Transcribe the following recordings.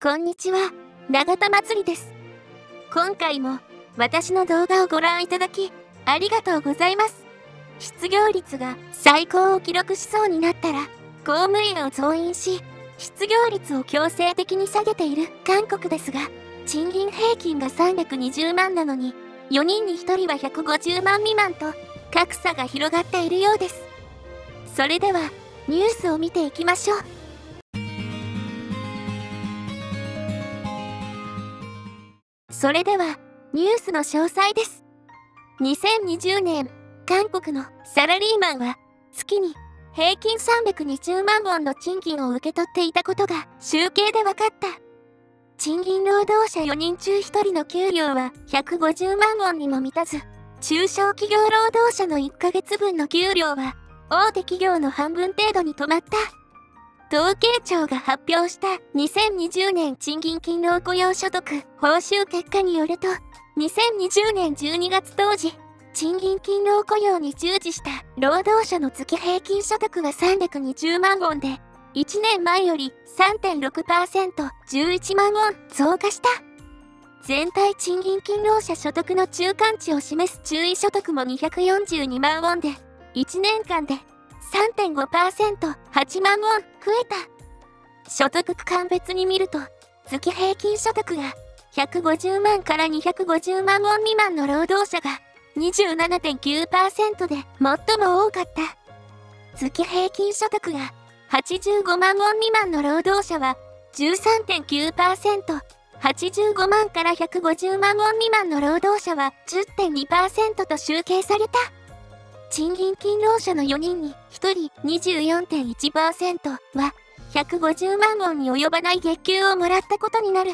こんにちは、永田祭りです。今回も私の動画をご覧いただき、ありがとうございます。失業率が最高を記録しそうになったら、公務員を増員し、失業率を強制的に下げている韓国ですが、賃金平均が320万なのに、4人に1人は150万未満と、格差が広がっているようです。それでは、ニュースを見ていきましょう。それでは、ニュースの詳細です。2020年、韓国のサラリーマンは、月に平均320万ウォンの賃金を受け取っていたことが集計で分かった。賃金労働者4人中1人の給料は150万ウォンにも満たず、中小企業労働者の1ヶ月分の給料は大手企業の半分程度に止まった。統計庁が発表した2020年賃金勤労雇用所得報酬結果によると、2020年12月当時、賃金勤労雇用に従事した労働者の月平均所得は320万ウォンで、1年前より3.6%、11万ウォン増加した。全体賃金勤労者所得の中間値を示す注意所得も242万ウォンで、1年間で3.5%、8万ウォン増えた。所得区間別に見ると、月平均所得が150万から250万ウォン未満の労働者が27.9%で最も多かった。月平均所得が85万ウォン未満の労働者は13.9%、85万から150万ウォン未満の労働者は10.2%と集計された。賃金勤労者の4人に1人24.1%は150万ウォンに及ばない月給をもらったことになる。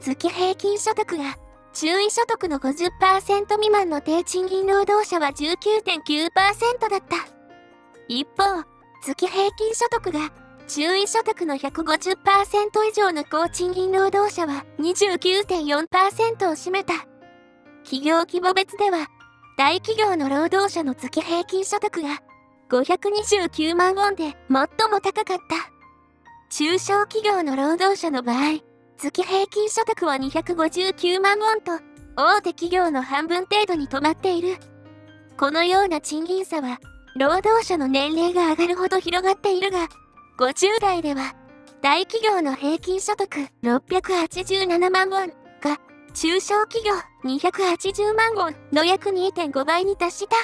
月平均所得が中位所得の50%未満の低賃金労働者は19.9%だった。一方、月平均所得が中位所得の150%以上の高賃金労働者は29.4%を占めた。企業規模別では、大企業の労働者の月平均所得が529万ウォンで最も高かった。中小企業の労働者の場合、月平均所得は259万ウォンと、大手企業の半分程度に止まっている。このような賃金差は、労働者の年齢が上がるほど広がっているが、50代では、大企業の平均所得687万ウォンが、中小企業280万ウォンの約2.5倍に達した。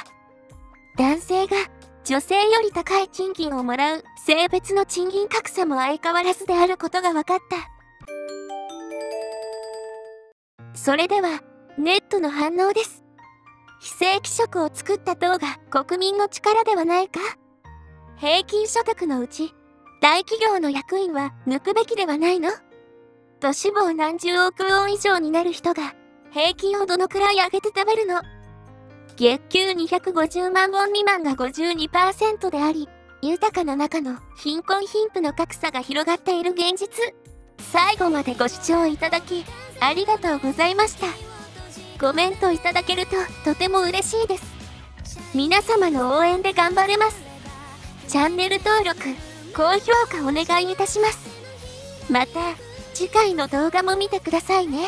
男性が女性より高い賃金をもらう性別の賃金格差も相変わらずであることが分かった。それでは、ネットの反応です。非正規職を作った党が国民の力ではないか平均所得のうち、大企業の役員は抜くべきではないの？都市部を何十億ウォン以上になる人が、平均をどのくらい上げて食べるの？月給250万ウォン未満が52%であり、豊かな中の貧困貧富の格差が広がっている現実。最後までご視聴いただき、ありがとうございました。コメントいただけるととても嬉しいです。皆様の応援で頑張れます。チャンネル登録、高評価お願いいたします。また、次回の動画も見てくださいね。